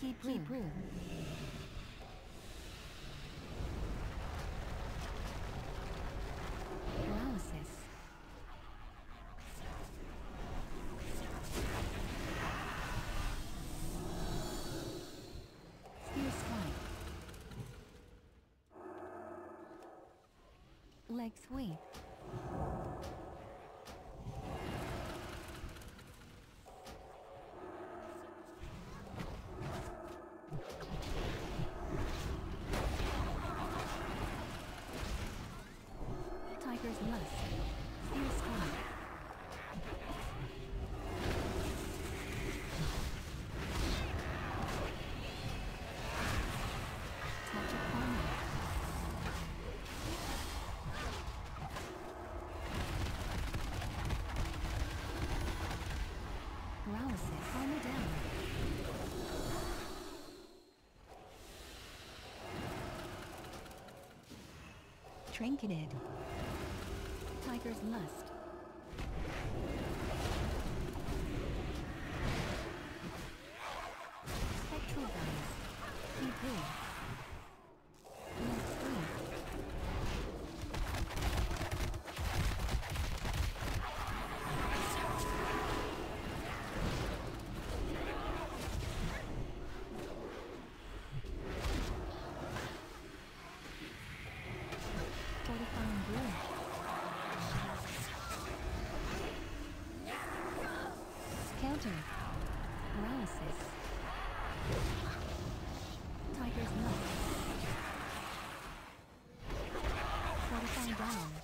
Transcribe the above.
Blue. Hmm. Paralysis. Spear strike. Leg sweep. Armor down. Trinketed. Tiger's Lust. Counter. Paralysis. Tiger's Nut. Fortifying Down.